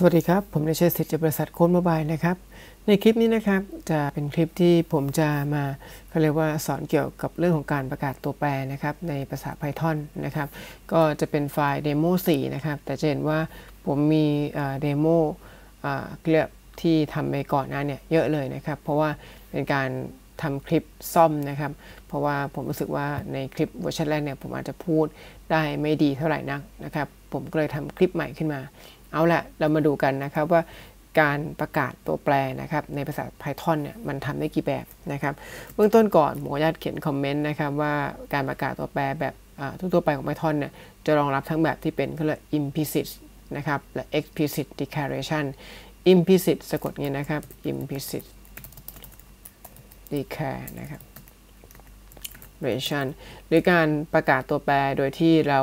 สวัสดีครับ ผมนายเชษฐิทธิ์จากบริษัท CodeMobiles นะครับ ในคลิปนี้นะครับจะเป็นคลิปที่ผมจะมาเขาเรียกว่าสอนเกี่ยวกับเรื่องของการประกาศตัวแปรนะครับในภาษา Python นะครับก็จะเป็นไฟล์ demo 4นะครับ แต่จะเห็นว่าผมมี demo เกลียบที่ทำไปก่อนหน้าเนี่ยเยอะเลยนะครับ เพราะว่าเป็นการทำคลิปซ่อมนะครับ เพราะว่าผมรู้สึกว่าในคลิปเวอร์ชันแรกเนี่ยผมอาจจะพูดได้ไม่ดีเท่าไหร่นักนะครับ ผมก็เลยทำคลิปใหม่ขึ้นมา เอาละเรามาดูกันนะครับว่าการประกาศตัวแปรนะครับในภาษา Python เนี่ยมันทำได้กี่แบบนะครับเบื้องต้นก่อนผมขออนุญาตเขียนคอมเมนต์นะครับว่าการประกาศตัวแปรแบบทั่วไปของ Python เนี่ยจะรองรับทั้งแบบที่เป็นเขาเรียก implicit นะครับและ explicit declaration implicit สะกดเงี้ยนะครับ implicit declare นะครับ ration หรือการประกาศตัวแปรโดยที่เรา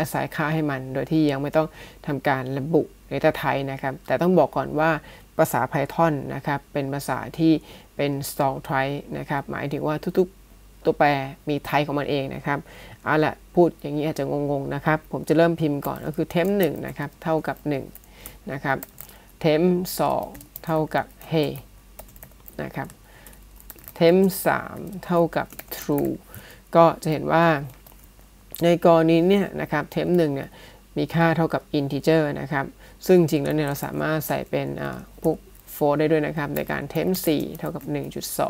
assign ค่าให้มัน โดยที่ยังไม่ต้องทำการระบุ data type นะครับ แต่ต้องบอกก่อนว่าภาษา Python นะครับ เป็นภาษาที่เป็น strong type นะครับ หมายถึงว่าทุกๆตัวแปรมี type ของมันเองนะครับเอาละพูดอย่างนี้อาจจะงงๆนะครับ ผมจะเริ่มพิมพ์ก่อนก็คือ temp 1นะครับ เท่ากับ 1 นะครับ temp 2เท่ากับ hey นะครับ temp 3เท่ากับ true ก็จะเห็นว่าในกรณีเนี่ยนะครับ temp 1เนี่ยมีค่าเท่ากับ integer นะครับ ซึ่งจริงแล้วเนี่ยเราสามารถใส่เป็นพวก float ได้ด้วยนะครับ ในการ temp 4เท่ากับ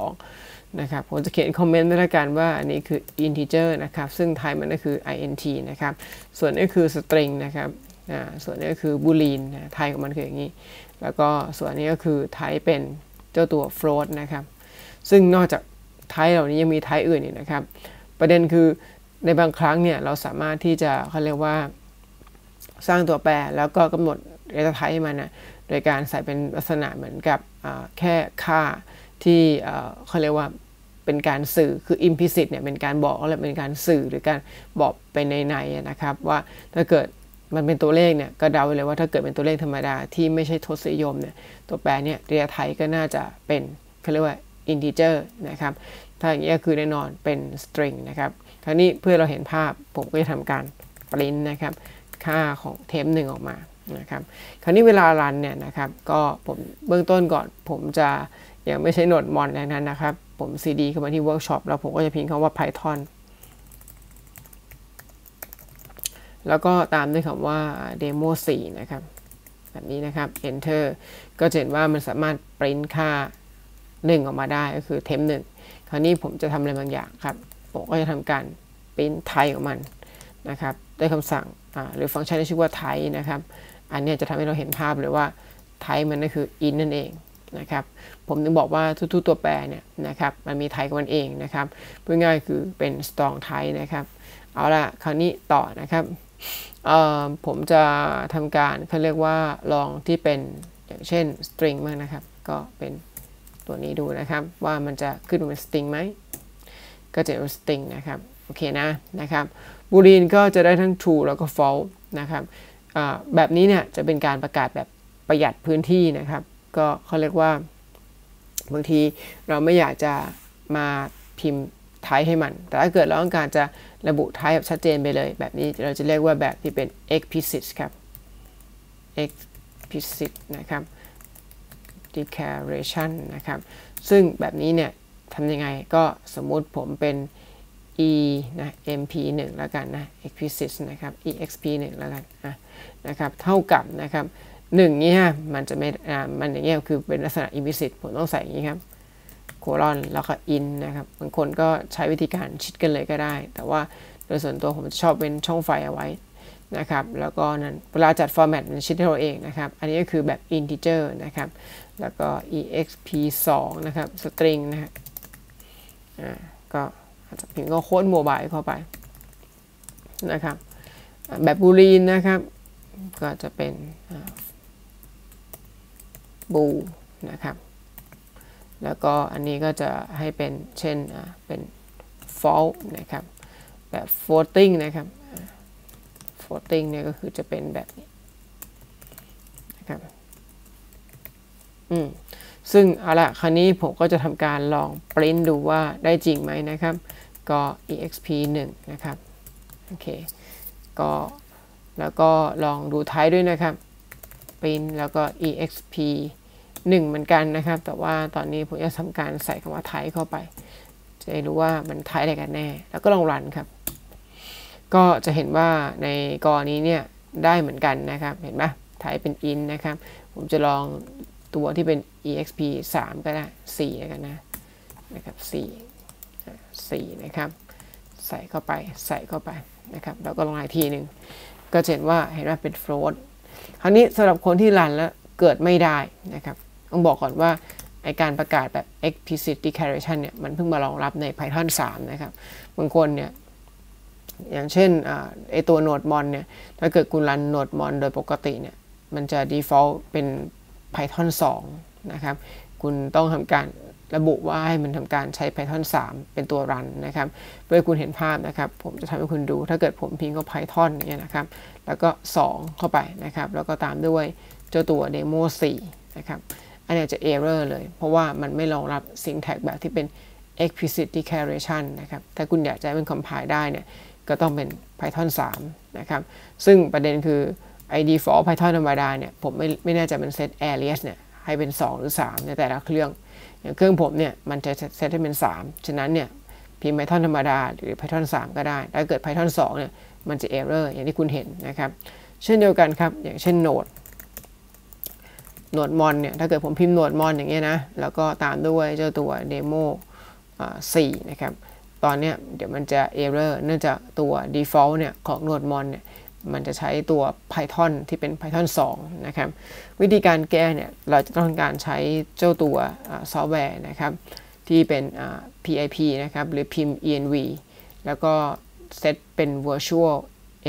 1.2 นะครับ ผมจะเขียนคอมเมนต์ด้วยกันว่าอันนี้คือ integer นะครับ ซึ่งไทยมันก็คือ int นะครับ ส่วนนี้คือ string นะครับส่วนนี้ก็คือ boolean ไทยของมันคืออย่างนี้ แล้วก็ส่วนนี้ก็คือไทยเป็นเจ้าตัว float นะครับ ซึ่งนอกจากไทยเหล่านี้ยังมีไทยอื่นอีกนะครับ ประเด็นคือในบางครั้งเนี่ยเราสามารถที่จะเขาเรียกว่าสร้างตัวแปรแล้วก็กำหนดเรตไทป์มันนะโดยการใส่เป็นลักษณะเหมือนกับแค่ค่าที่เขาเรียกว่าเป็นการสื่อคือ implicit เนี่ยเป็นการบอกอะไรเป็นการสื่อหรือการบอกไปในในนะครับ ว่าถ้าเกิดมันเป็นตัวเลขเนี่ยก็เดาเลยว่าถ้าเกิดเป็นตัวเลขธรรมดาที่ไม่ใช่ทศนิยมเนี่ยตัวแปรเนี่ยเรียไทยก็น่าจะเป็นเขาเรียกว่า integer นะครับ ถ้าอย่างนี้ก็คือแน่นอนเป็น string นะครับคราวนี้เพื่อเราเห็นภาพผมก็จะทำการ print นะครับ ค่าของเทมหนึ่งออกมานะครับ คราวนี้เวลารันเนี่ยนะครับก็ผมเบื้องต้นก่อนผมจะยังไม่ใช้โหนดมอนอย่างนั้นนะครับ ผม cd เข้ามาที่ workshop แล้วผมก็จะพิมพ์คำว่า python แล้วก็ตามด้วยคำว่า demo 4 นะครับ แบบนี้นะครับ enter ก็จะเห็นว่ามันสามารถ print ค่า 1 ออกมาได้ก็คือเทมหนึ่ง คราวนี้ผมจะทำอะไรบางอย่างครับผมก็จะทำการปริ้นไทยของมันนะครับด้วยคำสั่งหรือฟังก์ชันที่ชื่อว่าไทยนะครับอันนี้จะทำให้เราเห็นภาพเลยว่าไทยมันก็คือ in นั่นเองนะครับผมถึงบอกว่าทุกๆตัวแปรเนี่ยนะครับมันมีไทยของมันเองนะครับพูดง่ายคือเป็น strong ไทยนะครับเอาละคราวนี้ต่อนะครับผมจะทำการเขาเรียกว่าลองที่เป็นอย่างเช่น string มากนะครับ ก็เป็น ตัวนี้ดูนะครับ ว่ามันจะขึ้นเป็น string ไหมก็จะเป็น string นะครับโอเคนะนะครับบูลีนก็จะได้ทั้ง true แล้วก็ false นะครับแบบนี้เนี่ยจะเป็นการประกาศแบบประหยัดพื้นที่นะครับ ก็เขาเรียกว่า บางทีเราไม่อยากจะมาพิมพ์ไทป์ให้มัน แต่ถ้าเกิดเราต้องการจะระบุไทป์แบบชัดเจนไปเลย แบบนี้เราจะเรียกว่าแบบที่เป็น explicit ครับ explicit นะครับ declaration นะครับ ซึ่งแบบนี้เนี่ยทำยังไงก็สมมุติผมเป็น e นะ mp 1แล้วกันนะ explicit นะครับ exp 1แล้วกันนะนะครับ เท่ากับนะครับหนึ่งนี้ฮะมันจะไม่อ่ามันอย่างเงี้ยคือเป็นลักษณะ implicit ผมต้องใส่อย่างนี้ครับโคลอนแล้วก็ in นะครับ บางคนก็ใช้วิธีการชิดกันเลยก็ได้ แต่ว่าโดยส่วนตัวผมชอบเป็นช่องไฟเอาไว้นะครับ แล้วก็นั้นเวลาจัด format มันชิดให้เราเองนะครับ อันนี้ก็คือแบบ integer นะครับ แล้วก็ exp 2 นะครับ string นะฮะอ่าก็อาจจะพิมพ์ก็โค้ดโมบายเข้าไปนะครับแบบบูลีนนะครับ ก็จะเป็นบูนะครับ แล้วก็อันนี้ก็จะให้เป็นเช่นเป็น false นะครับ แบบ floating นะครับ floating เนี่ยก็คือจะเป็นแบบนี้นะครับ ซึ่งเอาละคราวนี้ผมก็จะทำการลองปริ้นดูว่าได้จริงไหมนะครับ ก็ exp 1 นะครับ โอเค ก็แล้วก็ลองดูท้ายด้วยนะครับ print แล้วก็ exp 1 เหมือนกันนะครับ แต่ว่าตอนนี้ผมจะทำการใส่คำว่าไทยเข้าไป จะรู้ว่ามันไทยอะไรกันแน่ แล้วก็ลองรันครับ ก็จะเห็นว่าในกรณีเนี่ยได้เหมือนกันนะครับ เห็นไหมไทยเป็น in นะครับ ผมจะลอง ตัวที่เป็น exp 3 ก็ได้4แล้วกันนะนะครับ4 4นะครับ ใส่เข้าไปใส่เข้าไปนะครับแล้วก็ลองอีกทีหนึ่งก็เห็นว่าเห็นว่าเป็น float คราวนี้สำหรับคนที่รันแล้วเกิดไม่ได้นะครับต้องบอกก่อนว่าไอการประกาศแบบ explicit declaration เนี่ยมันเพิ่งมารองรับใน Python 3 นะครับ บางคนเนี่ยอย่างเช่นไอตัว node mon เนี่ยถ้าเกิดคุณรัน node mon โดยปกติเนี่ยมันจะ default เป็น Python 2 นะครับ คุณต้องทำการระบุว่าให้มันทำการใช้ Python 3 เป็นตัวรันนะครับเพื่อคุณเห็นภาพนะครับ ผมจะทำให้คุณดู ถ้าเกิดผมพิมพ์ก็ Python เนี่ยนะครับ แล้วก็ 2 เข้าไปนะครับ แล้วก็ตามด้วยเจ้าตัว demo 4 นะครับ อันนี้จะ error เลย เพราะว่ามันไม่รองรับ syntax แบบที่เป็น explicit declaration นะครับ ถ้าคุณอยากจะให้มัน compile ได้เนี่ย ก็ต้องเป็น Python 3 นะครับ ซึ่งประเด็นคือ i default Python ธรรมดาเนี่ยผมไม่ไม่แน่ใจมันเซต alias เนี่ยให้เป็น 2 หรือ 3 ในแต่ละเครื่อง อย่างเครื่องผมเนี่ยมันจะเซตให้เป็น 3 ฉะนั้นเนี่ยพิมพ์ Python ธรรมดา หรือ Python 3 ก็ได้ถ้าเกิด Python 2เนี่ยมันจะ error อย่างที่คุณเห็นนะครับ เช่นเดียวกันครับ อย่างเช่น Node โนดมอนเนี่ยถ้าเกิดผมพิมพ์โนดมอนอย่างเงี้ยนะ แล้วก็ตามด้วยเจ้าตัวเดโมสี่นะครับ ตอนเนี้ยเดี๋ยวมันจะ error เนื่องจากตัว default เนี่ยของโนดมอนเนี่ย มันจะใช้ตัว Python ที่เป็น Python 2 นะครับ วิธีการแก้เนี่ย เราจะต้องการใช้เจ้าตัวซอฟต์แวร์นะครับ ที่เป็น PIP นะครับ หรือพิมพ์ env แล้วก็เซตเป็น virtual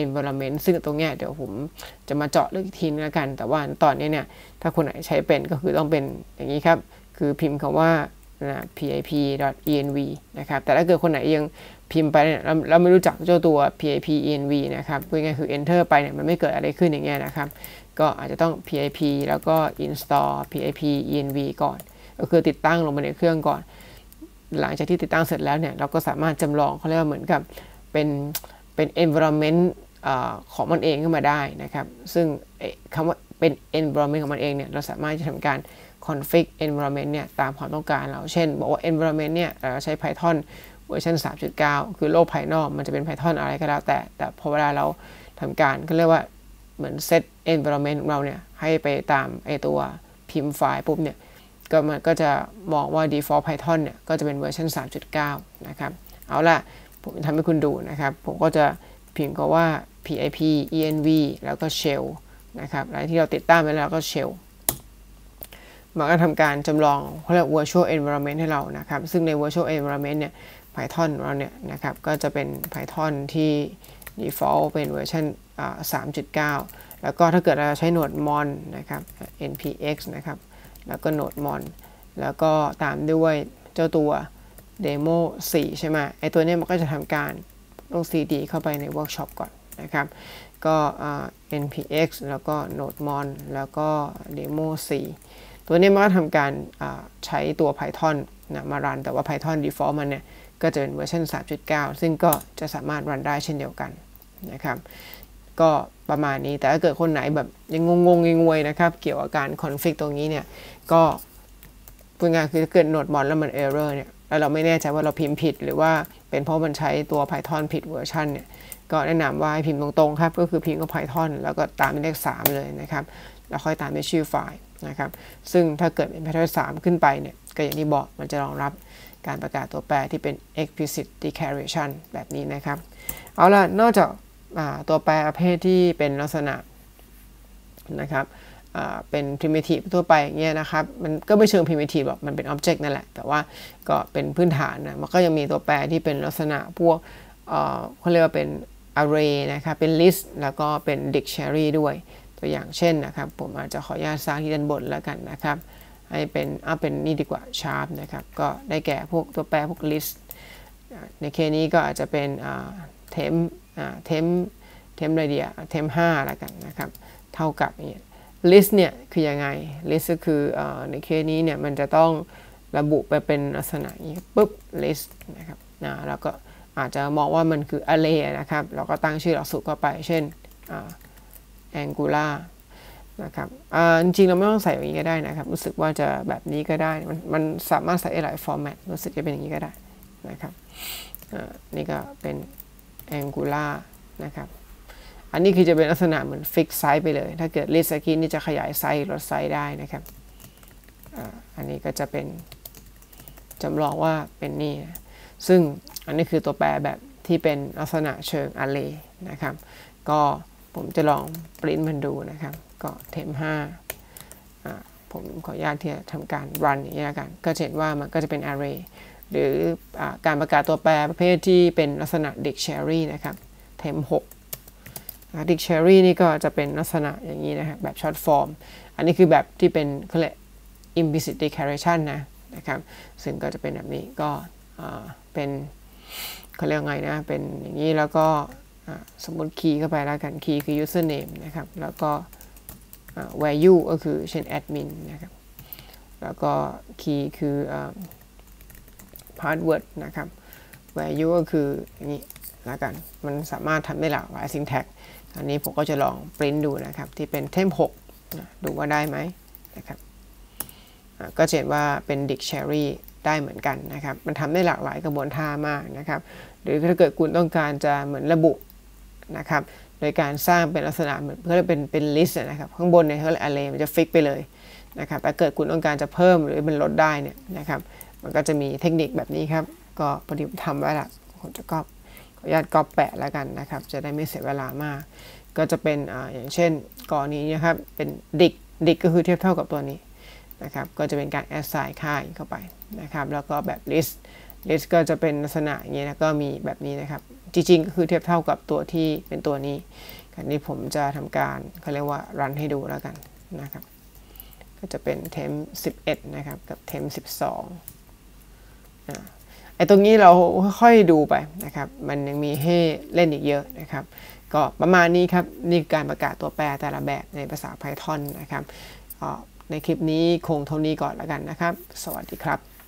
environment ซึ่งตรงเนี้ยเดี๋ยวผมจะมาเจาะลึกอีกทีนึงแล้วกัน แต่ว่าตอนนี้เนี่ย ถ้าคนไหนใช้เป็นก็คือต้องเป็นอย่างนี้ครับ คือพิมพ์คำว่า pip.env นะครับแต่ถ้าเกิดคนไหนยังพิมพ์ไปเนี่ยเราเราไม่รู้จักเจ้าตัว pip env นะครับพูดง่ายคือ enter ไปเนี่ยมันไม่เกิดอะไรขึ้นอย่างเงี้ยนะครับ ก็อาจจะต้อง pip แล้วก็ install pip env ก่อน ก็คือติดตั้งลงไปในเครื่องก่อน หลังจากที่ติดตั้งเสร็จแล้วเนี่ยเราก็สามารถจำลองเขาเรียกว่าเหมือนกับเป็นเป็น environment ของมันเองขึ้นมาได้นะครับ ซึ่งคำว่าเป็น environment ของมันเองเนี่ยเราสามารถจะทำการ config environment เนี่ยตามความต้องการเรา เช่น บอกว่า environment เนี่ยเราใช้ Python เวอร์ชัน3.9 คือโลกภายนอกมันจะเป็น Python อะไรก็แล้วแต่ แต่พอเวลาเราทำการก็เรียกว่าเหมือน set environment ของเราเนี่ย ให้ไปตามไอตัวพิมพ์ไฟล์ปุ๊บเนี่ย ก็มันก็จะมองว่า default Python เนี่ย ก็จะเป็นเวอร์ชัน3.9 นะครับ เอาล่ะ ผมทำให้คุณดูนะครับ ผมก็จะพิมพ์ก็ว่า pip env แล้วก็ shell นะครับอะไรที่เราติดตั้งไปแล้วก็ shell มันก็ทำการจำลองเขาเรียก virtual environment ให้เรานะครับ ซึ่งใน virtual environment เนี่ย Python เราเนี่ยนะครับ ก็จะเป็น Python ที่ default เป็นเวอร์ชัน3.9 แล้วก็ถ้าเกิดเราใช้โหนด mon นะครับ npx นะครับ แล้วก็โหนด mon แล้วก็ตามด้วยเจ้าตัว demo 4 ใช่ไหมไอตัวนี้มันก็จะทำการลง cd เข้าไปใน workshop ก่อนนะครับ ก็ npx แล้วก็ nodemon แล้วก็ demo 4 ตัวนี้มันก็ทำการใช้ตัว python นะมารัน แต่ว่า python default มันเนี่ย ก็จะเป็นเวอร์ชัน3.9 ซึ่งก็จะสามารถรันได้เช่นเดียวกันนะครับ ก็ประมาณนี้แต่ถ้าเกิดคนไหนแบบยังงงงงวยนะครับ เกี่ยวกับการคอนฟิกตรงนี้เนี่ย ก็พูดง่ายคือถ้าเกิด nodemon แล้วมัน error เนี่ยแล้วเราไม่แน่ใจว่าเราพิมพ์ผิด หรือว่าเป็นเพราะมันใช้ตัว Python ผิดเวอร์ชันเนี่ยก็แนะนำว่าให้พิมพ์ตรงๆครับ ก็คือพิมพ์ก็ Python แล้วก็ตามเป็นเลข 3 เลยนะครับ แล้วค่อยตามด้วยชื่อไฟล์ นะครับซึ่งถ้าเกิดเป็น Python 3 ขึ้นไปเนี่ยก็อย่างที่บอกมันจะรองรับการประกาศตัวแปรที่เป็น explicit declaration แบบนี้นะครับ เอาล่ะ นอกจากตัวแปรประเภทที่เป็นลักษณะนะครับเป็น primitive ทั่วไปอย่างเงี้ยนะครับ มันก็ไม่เชิง primitive หรอก มันเป็น object นั่นแหละ แต่ว่าก็เป็นพื้นฐานนะ มันก็ยังมีตัวแปรที่เป็นลักษณะพวกเขาเรียกว่าเป็น array นะครับ เป็น list แล้วก็เป็น dictionary ด้วย ตัวอย่างเช่นนะครับ ผมอาจจะขออนุญาตสร้างที่ด้านบนแล้วกันนะครับ ให้เป็นเอาเป็นนี่ดีกว่า sharp นะครับ ก็ได้แก่พวกตัวแปรพวก list ในเคนี้ก็อาจจะเป็น temp temp temp อะไรเดีย temp 5แล้วกันนะครับ เท่ากับนี่ list เนี่ยคือยังไง list ก็คืออในเคนี้เนี่ยมันจะต้องระบุไปเป็นลักษณะนี้ปุ๊บ list นะครับนะแล้วก็อาจจะมองว่ามันคือ array นะครับ เราก็ตั้งชื่อหลักสูตรเข้าไป เช่น angular นะครับจริงๆ เราไม่ต้องใส่อย่างนี้ก็ได้นะครับ รู้สึกว่าจะแบบนี้ก็ได้ มันมันสามารถใส่หลายฟอร์แมตรู้สึกจะเป็นอย่างนี้ก็ได้นะครับนี่ก็เป็น array นะครับ อันนี้คือจะเป็นลักษณะเหมือน fix size ไปเลย ถ้าเกิด list นี่จะขยายไซส์ลดไซส์ได้นะครับ อันนี้ก็จะเป็นจำลองว่าเป็นนี่ซึ่งอันนี้คือตัวแปรแบบที่เป็นลักษณะเชิง array นะครับ ก็ ผมจะลองปริ้นมันดูนะครับ ก็ temp 5ผมขออนุญาตที่จะทำการ run อย่างนี้แล้วกัน ก็เห็นว่ามันก็จะเป็น array หรืออการประกาศตัวแปรประเภทที่เป็นลักษณะ dictionary นะครับ เทม6 dictionary นี่ก็จะเป็นลักษณะอย่างนี้นะครับแบบ short form อันนี้คือแบบที่เป็นเขาเรียก implicit declaration นะนะครับ ซึ่งก็จะเป็นแบบนี้ก็เป็นเขาเรียกไงนะ เป็นอย่างนี้แล้วก็ สมมติคีย์เข้าไปแล้วกันคีย์คือ username นะครับ แล้วก็ value ก็คือเช่น admin นะครับ แล้วก็ key คือ password นะครับ value ก็คืออย่างนี้แล้วกัน มันสามารถทำได้หลากหลาย syntax อันนี้ผมก็จะลองปริ้นดูนะครับ ที่เป็น temp 6ดูว่าได้ไหมนะครับก็เห็นว่าเป็น dictionary ได้เหมือนกันนะครับ มันทำได้หลากหลายกระบวนท่ามากนะครับ หรือถ้าเกิดคุณต้องการจะเหมือนระบุ นะครับโดยการสร้างเป็นลักษณะเหมือนเพื่อเป็นเป็น list นะครับข้างบนเนี่ยเขาเรียก array มันจะ fix ไปเลยนะครับแต่เกิดคุณต้องการจะเพิ่มหรือมันลดได้เนี่ยนะครับมันก็จะมีเทคนิคแบบนี้ครับ ก็พอดีผมทำไว้ละผมจะก๊อปขออนุญาตก๊อปแปะแล้วกันนะครับ จะได้ไม่เสียเวลามาก ก็จะเป็นออย่างเช่นกรณีนะครับเป็นดิกดิกก็คือเทียบเท่ากับตัวนี้นะครับก็จะเป็นการ assign ค่าเข้าไปนะครับแล้วก็แบบ list list ก็จะเป็นลักษณะอย่างนี้นะก็มีแบบนี้นะครับ จริงๆก็คือเทียบเท่ากับตัวที่เป็นตัวนี้อันนี้ผมจะทำการเขาเรียกว่า run ให้ดูแล้วกันนะครับ ก็จะเป็น temp 11 นะครับ กับ temp 12ไอ้ตรงนี้เราค่อยๆดูไปนะครับ มันยังมีให้เล่นอีกเยอะนะครับ ก็ประมาณนี้ครับ นี่การประกาศตัวแปรแต่ละแบบในภาษา Python นะครับ ในคลิปนี้คงเท่านี้ก่อนแล้วกันนะครับ สวัสดีครับ